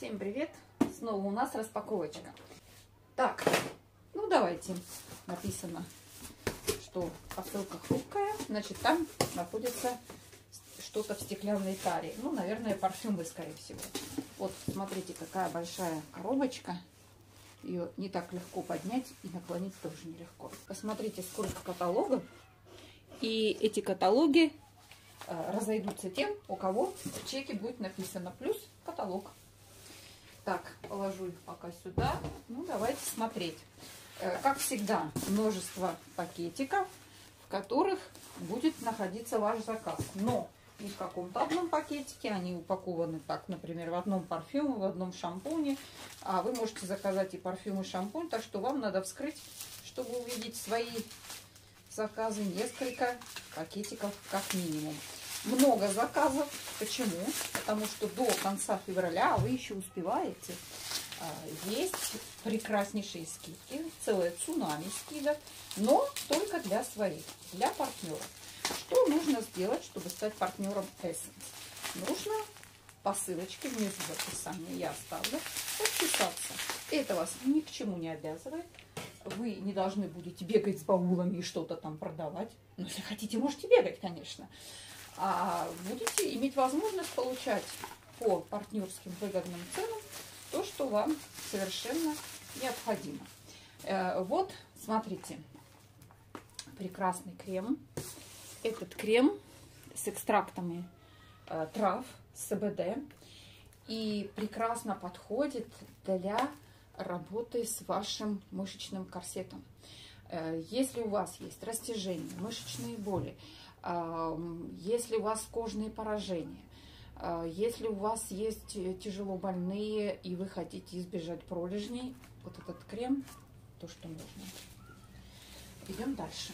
Всем привет! Снова у нас распаковочка. Так, ну давайте. Написано, что посылка хрупкая. Значит, там находится что-то в стеклянной таре. Ну, наверное, парфюмы, скорее всего. Вот, смотрите, какая большая коробочка. Ее не так легко поднять и наклонить тоже нелегко. Посмотрите, сколько каталогов. И эти каталоги э, разойдутся тем, у кого в чеке будет написано плюс каталог. Так, положу их пока сюда. Ну, давайте смотреть. Э, как всегда, множество пакетиков, в которых будет находиться ваш заказ. Но не в каком-то одном пакетике, они упакованы так, например, в одном парфюме, в одном шампуне. А вы можете заказать и парфюм, и шампунь, так что вам надо вскрыть, чтобы увидеть свои заказы, несколько пакетиков как минимум много заказов. Почему? Потому что до конца февраля вы еще успеваете. А, есть прекраснейшие скидки, целое цунами скидок, но только для своих, для партнеров. Что нужно сделать, чтобы стать партнером Essence? Нужно по ссылочке внизу в описании я оставлю подписаться. Это вас ни к чему не обязывает. Вы не должны будете бегать с баулами и что-то там продавать. Но если хотите, можете бегать, конечно а будете иметь возможность получать по партнерским выгодным ценам то, что вам совершенно необходимо. Э, вот, смотрите, прекрасный крем. Этот крем с экстрактами э, трав, СБД, и прекрасно подходит для работы с вашим мышечным корсетом. Э, если у вас есть растяжение, мышечные боли, если у вас кожные поражения, а, если у вас есть э, тяжело больные и вы хотите избежать пролежней, вот этот крем, то, что нужно. Идем дальше.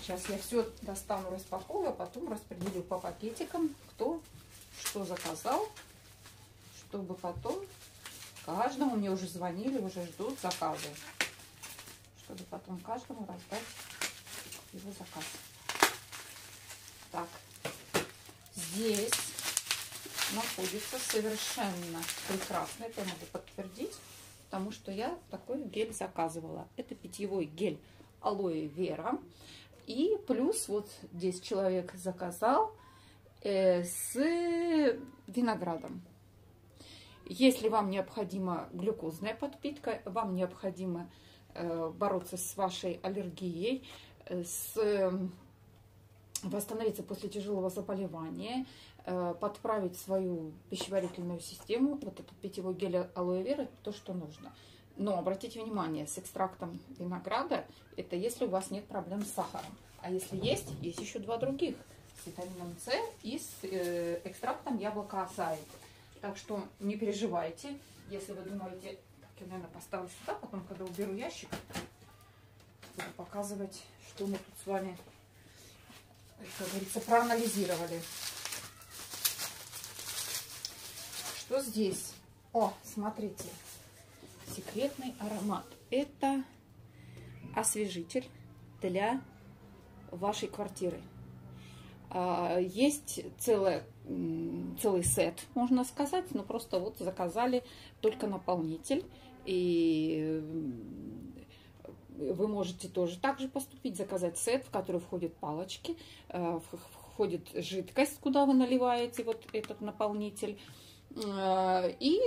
Сейчас я все достану, распаковываю, а потом распределю по пакетикам, кто что заказал, чтобы потом каждому, мне уже звонили, уже ждут заказы, чтобы потом каждому раздать его заказ. Так, здесь находится совершенно прекрасно, это могу подтвердить, потому что я такой гель заказывала. Это питьевой гель алоэ вера. И плюс вот здесь человек заказал э, с виноградом. Если вам необходима глюкозная подпитка, вам необходимо э, бороться с вашей аллергией, с эм, восстановиться после тяжелого заболевания, э, подправить свою пищеварительную систему. Вот этот питьевой гель алоэ вера – то, что нужно. Но обратите внимание, с экстрактом винограда – это если у вас нет проблем с сахаром. А если есть, есть еще два других – с витамином С и с э, экстрактом яблока асаи. Так что не переживайте, если вы думаете, я, наверное, поставлю сюда, потом, когда уберу ящик, буду показывать, что мы тут с вами, как говорится, проанализировали. Что здесь? О, смотрите, секретный аромат. Это освежитель для вашей квартиры. А, есть целое, целый сет, можно сказать, но просто вот заказали только наполнитель. И вы можете тоже так же поступить, заказать сет, в который входят палочки, э, входит жидкость, куда вы наливаете вот этот наполнитель. Э, и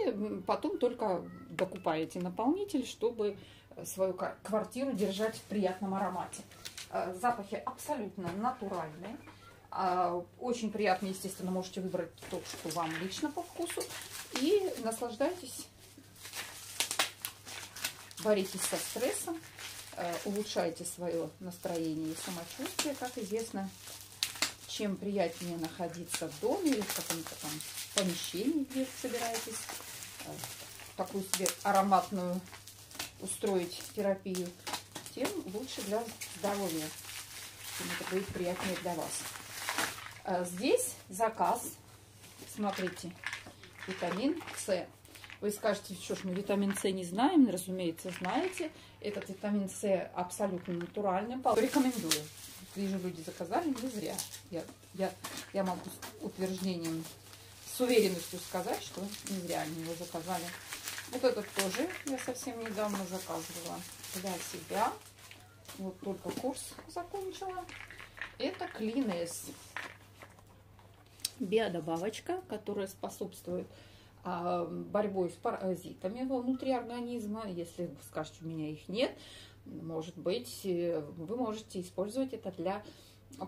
потом только докупаете наполнитель, чтобы свою квартиру держать в приятном аромате. Э, запахи абсолютно натуральные. Очень приятно, естественно, можете выбрать то, что вам лично по вкусу. И наслаждайтесь, боритесь со стрессом. Э, улучшайте свое настроение и самочувствие. Как известно, чем приятнее находиться в доме или в каком-то там помещении, где собираетесь, э, такую себе ароматную устроить терапию, тем лучше для здоровья, тем это будет приятнее для вас. Э, здесь заказ, смотрите, витамин С. Вы скажете, что ж, мы витамин С не знаем. Разумеется, знаете. Этот витамин С абсолютно натуральный. Рекомендую. Вижу, люди заказали, не зря. Я, я, я могу с утверждением с уверенностью сказать, что не зря они его заказали. Вот этот тоже я совсем недавно заказывала для себя. Вот только курс закончила. Это Клинес. Биодобавочка, которая способствует борьбой с паразитами внутри организма. Если вы скажете, у меня их нет, может быть, э, вы можете использовать это для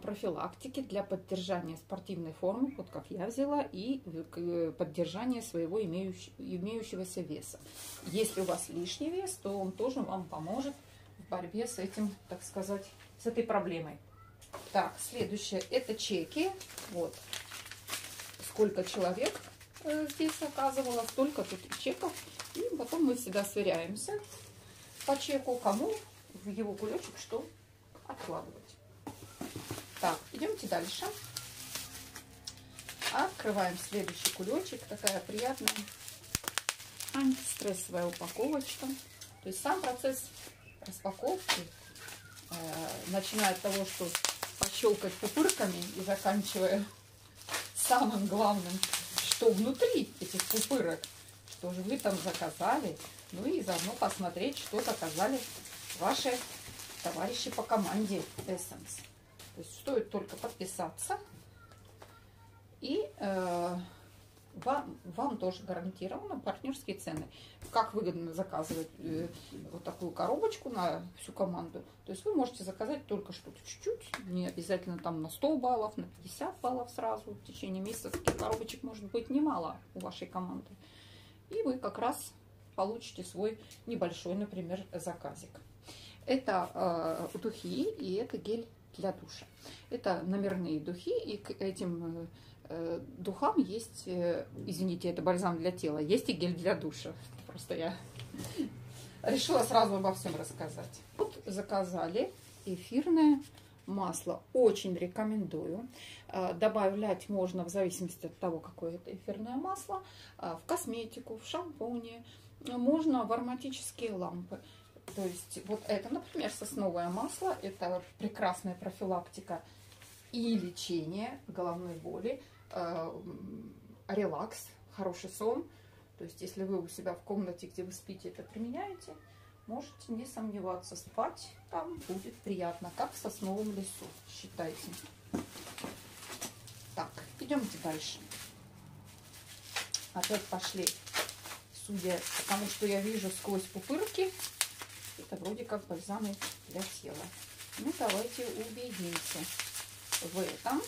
профилактики, для поддержания спортивной формы, вот как я взяла, и э, поддержания своего имеющегося веса. Если у вас лишний вес, то он тоже вам поможет в борьбе с этим, так сказать, с этой проблемой. Так, следующее, это чеки. Вот, сколько человек здесь оказывало, столько тут чеков. И потом мы всегда сверяемся по чеку, кому в его кулечек что откладывать. Так, идемте дальше. Открываем следующий кулечек. Такая приятная антистрессовая упаковочка. То есть сам процесс распаковки, э, начиная от того, что пощелкать пупырками и заканчивая самым главным, что внутри этих пупырок, что же вы там заказали, ну и заодно посмотреть, что заказали ваши товарищи по команде Essence. То есть стоит только подписаться. И э, вам, вам тоже гарантированы партнерские цены. Как выгодно заказывать э, вот такую коробочку на всю команду. То есть вы можете заказать только что-то чуть-чуть, не обязательно там на 100 баллов, на 50 баллов сразу. В течение месяца таких коробочек может быть немало у вашей команды. И вы как раз получите свой небольшой, например, заказик. Это э, духи и это гель для душа. Это номерные духи, и к этим э, духам есть, э, извините, это бальзам для тела, есть и гель для душа. Просто я решила сразу обо всем рассказать. Вот заказали эфирное масло. Очень рекомендую. Э, добавлять можно в зависимости от того, какое это эфирное масло, в косметику, в шампуне, можно в ароматические лампы. То есть вот это, например, сосновое масло, это прекрасная профилактика и лечение головной боли, э, релакс, хороший сон. То есть если вы у себя в комнате, где вы спите, это применяете, можете не сомневаться, спать там будет приятно, как в сосновом лесу, считайте. Так, идемте дальше. Опять пошли, судя по тому, что я вижу сквозь пупырки, это вроде как бальзамы для тела. Ну, давайте убедимся в этом.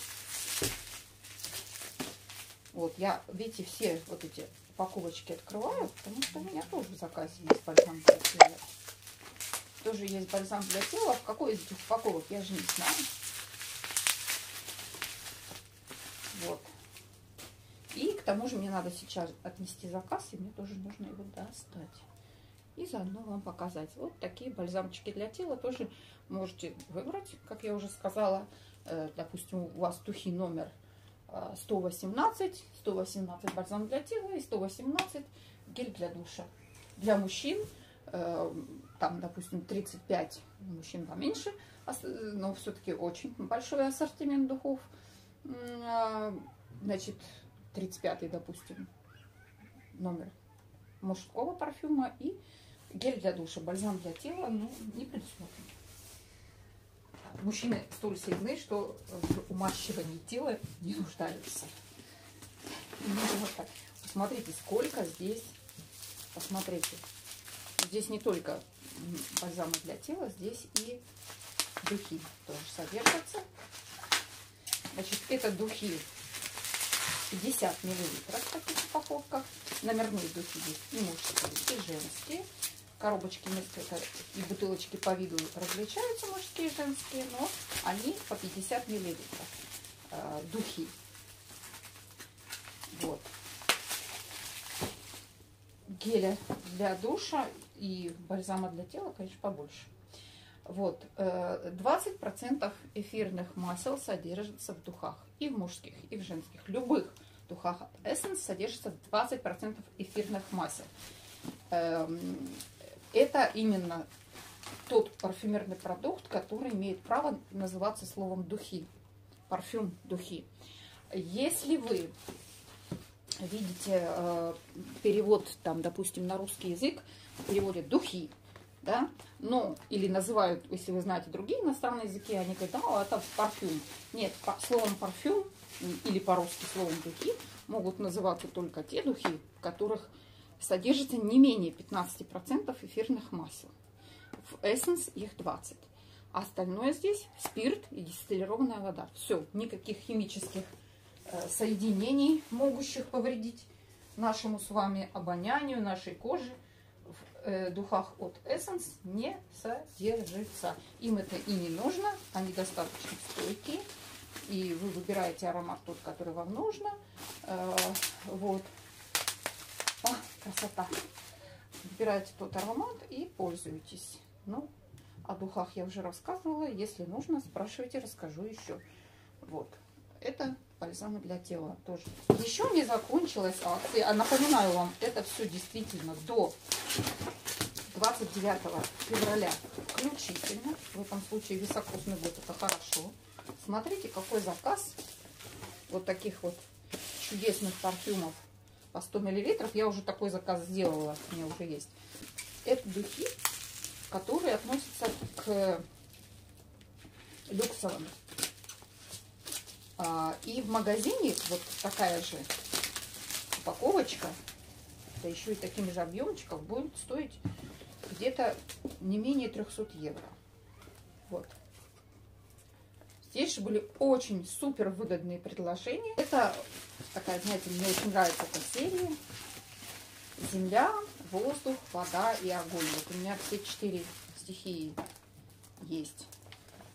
Вот, я, видите, все вот эти упаковочки открываю, потому что у меня тоже в заказе есть бальзам для тела. Тоже есть бальзам для тела. В какой из этих упаковок, я же не знаю. Вот. И к тому же мне надо сейчас отнести заказ, и мне тоже нужно его достать и заодно вам показать. Вот такие бальзамчики для тела тоже можете выбрать, как я уже сказала. Э, допустим, у вас тухи номер 118, э, 118 бальзам для тела и 118 гель для душа. Для мужчин, э, там, допустим, 35, мужчин поменьше, но все-таки очень большой ассортимент духов. Значит, 35, допустим, номер мужского парфюма и Гель для душа, бальзам для тела, ну, не предусмотрен. Мужчины столь сильны, что в умащивании тела не нуждаются. Ну, вот. Посмотрите, сколько здесь, посмотрите. Здесь не только бальзамы для тела, здесь и духи тоже содержатся. Значит, это духи 50 миллилитров в таких упаковках. Номерные духи есть и мужские, и женские коробочки несколько и бутылочки по виду различаются, мужские и женские, но они по 50 миллилитров. Э, духи. Вот. Геля для душа и бальзама для тела, конечно, побольше. Вот, 20% э, эфирных масел содержится в духах. И в мужских, и в женских. Любых духах Essence содержится 20% эфирных масел. Это именно тот парфюмерный продукт, который имеет право называться словом духи. Парфюм духи. Если вы видите э, перевод, там, допустим, на русский язык, переводят духи, да, ну, или называют, если вы знаете другие иностранные языки, они говорят, да, это парфюм. Нет, по, словом парфюм или по-русски словом духи могут называться только те духи, в которых содержится не менее 15% эфирных масел. В Essence их 20. А остальное здесь спирт и дистиллированная вода. Все, никаких химических э, соединений, могущих повредить нашему с вами обонянию, нашей коже в э, духах от Essence не содержится. Им это и не нужно, они достаточно стойкие. И вы выбираете аромат тот, который вам нужно. Э, вот. А, красота. Выбираете тот аромат и пользуетесь. Ну, о духах я уже рассказывала. Если нужно, спрашивайте, расскажу еще. Вот. Это бальзамы для тела тоже. Еще не закончилась акция. А напоминаю вам, это все действительно до 29 февраля включительно. В этом случае високосный год это хорошо. Смотрите, какой заказ вот таких вот чудесных парфюмов по 100 миллилитров. Я уже такой заказ сделала, у меня уже есть. Это духи которые относятся к люксовым. А, и в магазине вот такая же упаковочка, да еще и такими же объемчиков, будет стоить где-то не менее 300 евро. Вот. Здесь же были очень супер выгодные предложения. Это такая, знаете, мне очень нравится эта серия. Земля, воздух, вода и огонь. Вот у меня все четыре стихии есть.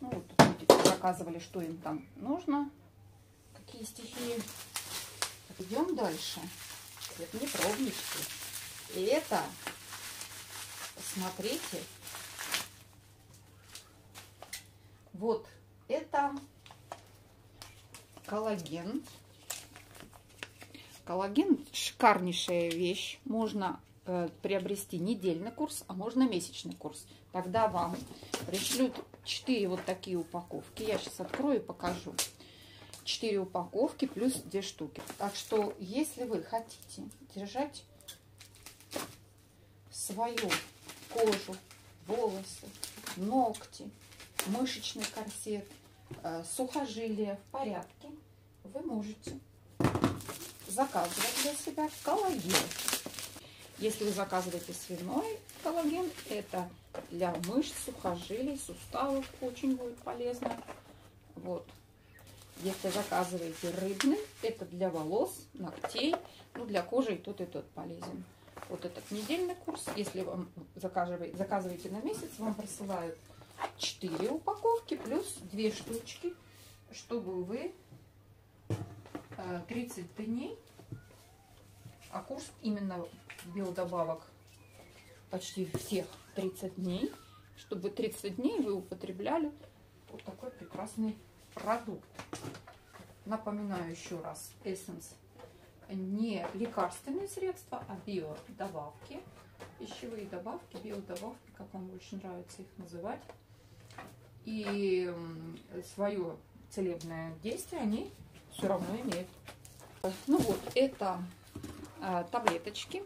Ну, вот тут заказывали, что им там нужно, какие стихии. Идем дальше. Это не пробнички. И это, смотрите, вот это коллаген. Коллаген шикарнейшая вещь. Можно Э, приобрести недельный курс, а можно месячный курс. Тогда вам пришлют 4 вот такие упаковки. Я сейчас открою и покажу. 4 упаковки плюс 2 штуки. Так что, если вы хотите держать свою кожу, волосы, ногти, мышечный корсет, э, сухожилия в порядке, вы можете заказывать для себя коллаген. Если вы заказываете свиной коллаген, это для мышц, сухожилий, суставов очень будет полезно. Вот. Если заказываете рыбный, это для волос, ногтей, ну для кожи и тот, и тот полезен. Вот этот недельный курс, если вам заказываете, заказываете на месяц, вам присылают 4 упаковки плюс 2 штучки, чтобы вы 30 э, дней, а курс именно биодобавок почти всех 30 дней, чтобы 30 дней вы употребляли вот такой прекрасный продукт. Напоминаю еще раз, Essence не лекарственные средства, а биодобавки, пищевые добавки, биодобавки, как вам больше нравится их называть. И свое целебное действие они все равно имеют. Ну вот, это а, таблеточки.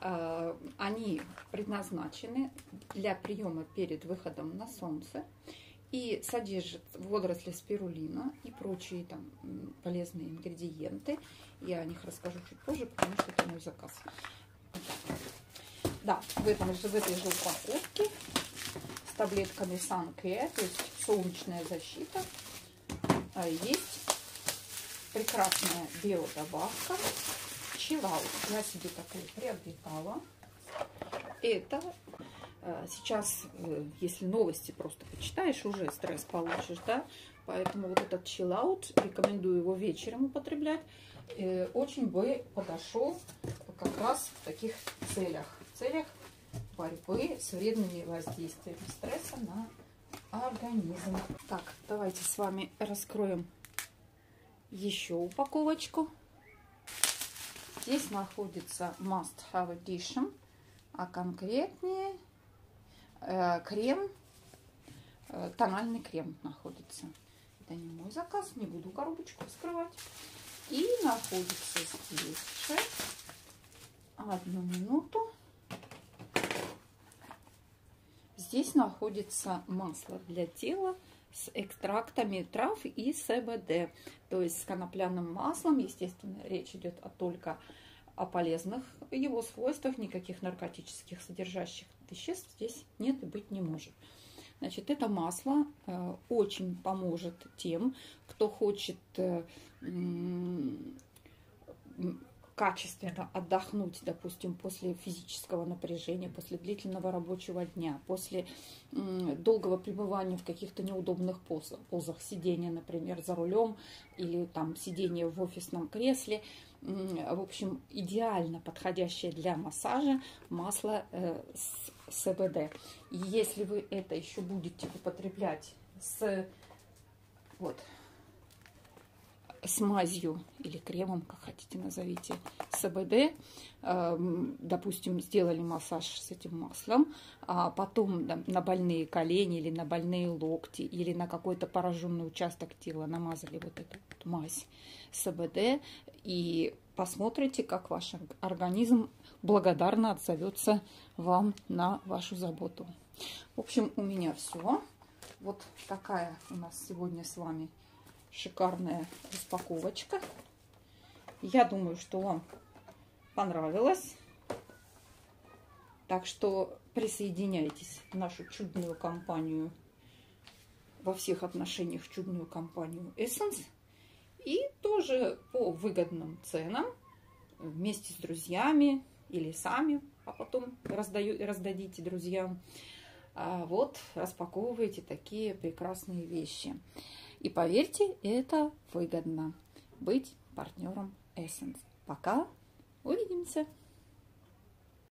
А, они предназначены для приема перед выходом на солнце и содержат водоросли спирулина и прочие там полезные ингредиенты. Я о них расскажу чуть позже, потому что это мой заказ. Да, в, этом же, в этой же упаковке таблетками Care, то есть солнечная защита, а, есть прекрасная биодобавка Чилаут. Я себе такую приобретала. Это э, сейчас, э, если новости просто почитаешь, уже стресс получишь, да? Поэтому вот этот чиллаут, рекомендую его вечером употреблять, э, очень бы подошел как раз в таких целях. В целях борьбы с вредными воздействиями стресса на организм. Так, давайте с вами раскроем еще упаковочку. Здесь находится Must Have Edition, а конкретнее э, крем, э, тональный крем находится. Это не мой заказ, не буду коробочку вскрывать. И находится здесь одну минуту, здесь находится масло для тела с экстрактами трав и СБД, то есть с конопляным маслом, естественно, речь идет о только о полезных его свойствах, никаких наркотических содержащих веществ здесь нет и быть не может. Значит, это масло э, очень поможет тем, кто хочет э, качественно отдохнуть, допустим, после физического напряжения, после длительного рабочего дня, после долгого пребывания в каких-то неудобных позах, позах сидения, например, за рулем или там сидения в офисном кресле. В общем, идеально подходящее для массажа масло э, с СБД. Если вы это еще будете употреблять с вот смазью или кремом, как хотите назовите, СБД. Эм, допустим, сделали массаж с этим маслом, а потом на больные колени или на больные локти или на какой-то пораженный участок тела намазали вот эту вот мазь СБД и посмотрите, как ваш организм благодарно отзовется вам на вашу заботу. В общем, у меня все. Вот такая у нас сегодня с вами шикарная распаковочка. Я думаю, что вам понравилось. Так что присоединяйтесь в нашу чудную компанию, во всех отношениях чудную компанию Essence. И тоже по выгодным ценам вместе с друзьями или сами, а потом раздаю, раздадите друзьям. А вот распаковывайте такие прекрасные вещи. И поверьте, это выгодно быть партнером Essence. Пока, увидимся!